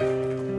Música